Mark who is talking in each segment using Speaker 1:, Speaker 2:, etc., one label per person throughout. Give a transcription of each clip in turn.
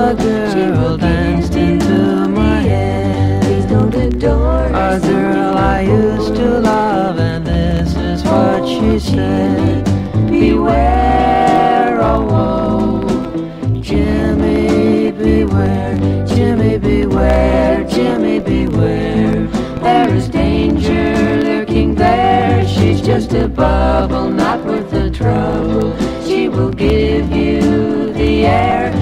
Speaker 1: a girl danced into my head. A girl I used to love, and this is what she said. Beware, oh, oh. Jimmy, beware. Jimmy, beware. Jimmy, beware. There is danger lurking there. She's just a bubble, not worth the trouble. She will give you the air.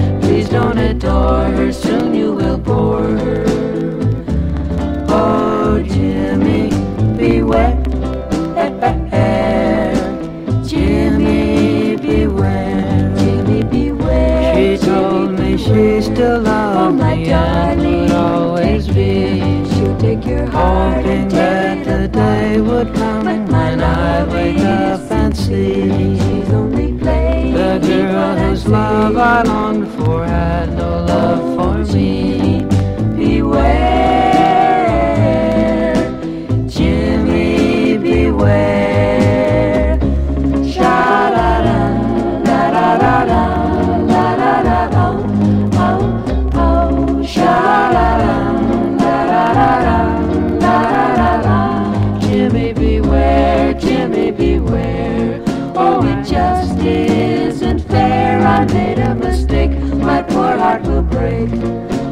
Speaker 1: Beware. Jimmy, beware.
Speaker 2: Jimmy, beware.
Speaker 1: She told me she still oh loved
Speaker 2: my
Speaker 1: me and would always be.
Speaker 2: She'll take your heart
Speaker 1: Hoping
Speaker 2: and
Speaker 1: that the day would come when I wake up and see
Speaker 2: She's only playing
Speaker 1: the girl whose love I longed for had no
Speaker 2: break.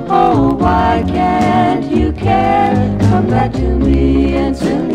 Speaker 1: Oh, why can't you care? Come back to me and soon